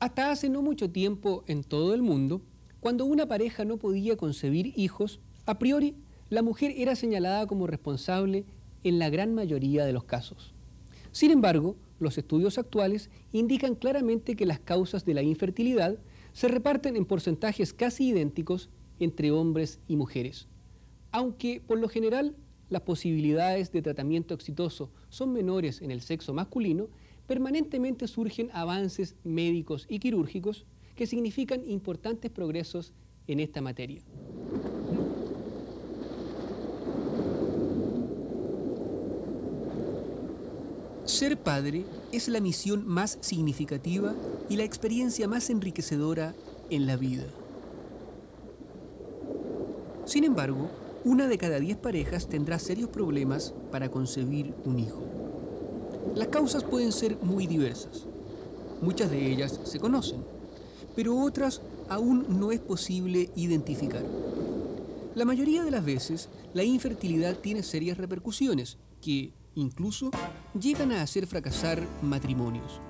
Hasta hace no mucho tiempo en todo el mundo, cuando una pareja no podía concebir hijos, a priori la mujer era señalada como responsable en la gran mayoría de los casos. Sin embargo, los estudios actuales indican claramente que las causas de la infertilidad se reparten en porcentajes casi idénticos entre hombres y mujeres. Aunque por lo general las posibilidades de tratamiento exitoso son menores en el sexo masculino, permanentemente surgen avances médicos y quirúrgicos que significan importantes progresos en esta materia. Ser padre es la misión más significativa y la experiencia más enriquecedora en la vida. Sin embargo, una de cada diez parejas tendrá serios problemas para concebir un hijo. Las causas pueden ser muy diversas. Muchas de ellas se conocen, pero otras aún no es posible identificar. La mayoría de las veces, la infertilidad tiene serias repercusiones que, Incluso llegan a hacer fracasar matrimonios.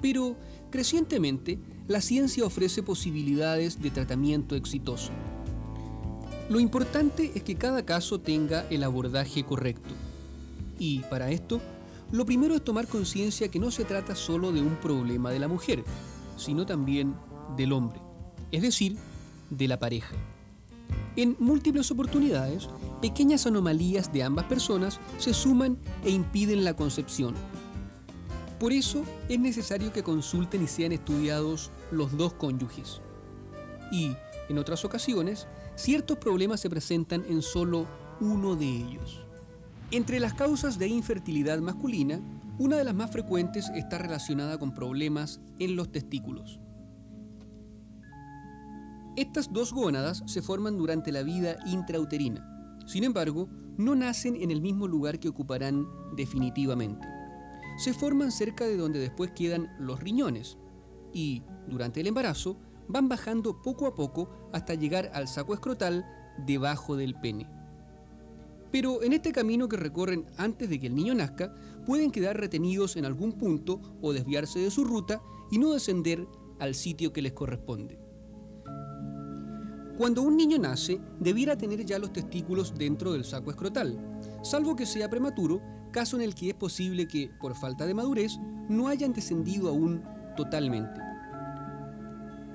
Pero crecientemente, la ciencia ofrece posibilidades de tratamiento exitoso. Lo importante es que cada caso tenga el abordaje correcto. Y para esto, lo primero es tomar conciencia que no se trata solo de un problema de la mujer, sino también del hombre, es decir, de la pareja. En múltiples oportunidades, pequeñas anomalías de ambas personas se suman e impiden la concepción. Por eso es necesario que consulten y sean estudiados los dos cónyuges. Y, en otras ocasiones, ciertos problemas se presentan en solo uno de ellos. Entre las causas de infertilidad masculina, una de las más frecuentes está relacionada con problemas en los testículos. Estas dos gónadas se forman durante la vida intrauterina. Sin embargo, no nacen en el mismo lugar que ocuparán definitivamente. Se forman cerca de donde después quedan los riñones y, durante el embarazo, van bajando poco a poco hasta llegar al saco escrotal debajo del pene. Pero en este camino que recorren antes de que el niño nazca, pueden quedar retenidos en algún punto o desviarse de su ruta y no descender al sitio que les corresponde. Cuando un niño nace, debiera tener ya los testículos dentro del saco escrotal, salvo que sea prematuro, caso en el que es posible que, por falta de madurez, no hayan descendido aún totalmente.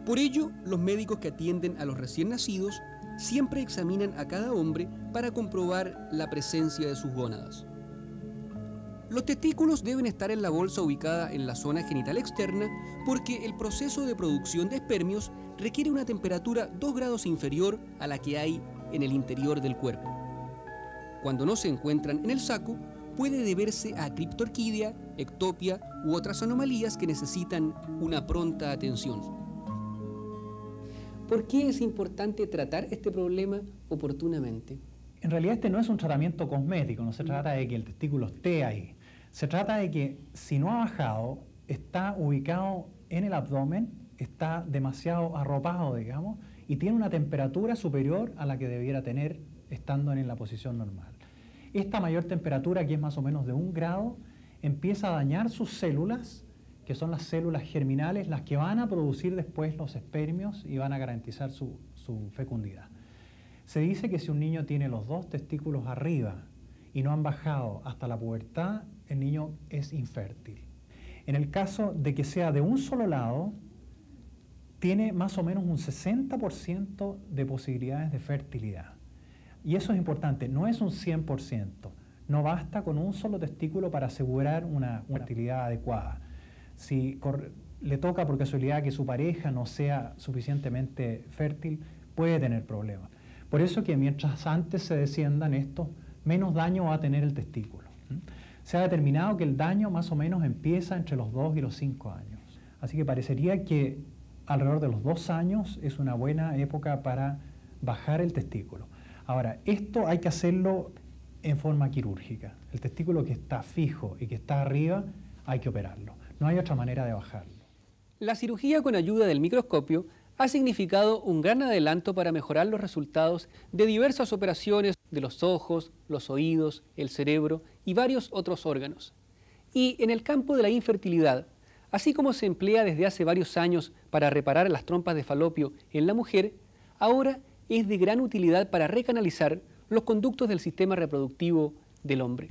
Por ello, los médicos que atienden a los recién nacidos siempre examinan a cada hombre para comprobar la presencia de sus gónadas. Los testículos deben estar en la bolsa ubicada en la zona genital externa porque el proceso de producción de espermios requiere una temperatura 2 grados inferior a la que hay en el interior del cuerpo. Cuando no se encuentran en el saco, puede deberse a criptorquidia, ectopia u otras anomalías que necesitan una pronta atención. ¿Por qué es importante tratar este problema oportunamente? En realidad este no es un tratamiento cosmético, no se trata de que el testículo esté ahí. Se trata de que si no ha bajado, está ubicado en el abdomen, está demasiado arropado, digamos, y tiene una temperatura superior a la que debiera tener estando en la posición normal. Esta mayor temperatura, que es más o menos de un grado, empieza a dañar sus células, que son las células germinales, las que van a producir después los espermios y van a garantizar su, fecundidad. Se dice que si un niño tiene los dos testículos arriba y no han bajado hasta la pubertad, el niño es infértil. En el caso de que sea de un solo lado, tiene más o menos un 60% de posibilidades de fertilidad. Y eso es importante, no es un 100%. No basta con un solo testículo para asegurar una, fertilidad adecuada. Si le toca por casualidad que su pareja no sea suficientemente fértil, puede tener problemas. Por eso que mientras antes se desciendan estos, menos daño va a tener el testículo se ha determinado que el daño más o menos empieza entre los 2 y los 5 años. Así que parecería que alrededor de los 2 años es una buena época para bajar el testículo. Ahora, esto hay que hacerlo en forma quirúrgica. El testículo que está fijo y que está arriba hay que operarlo. No hay otra manera de bajarlo. La cirugía con ayuda del microscopio ha significado un gran adelanto para mejorar los resultados de diversas operaciones de los ojos, los oídos, el cerebro y varios otros órganos. Y en el campo de la infertilidad, Así como se emplea desde hace varios años para reparar las trompas de falopio en la mujer, ahora es de gran utilidad para recanalizar los conductos del sistema reproductivo del hombre.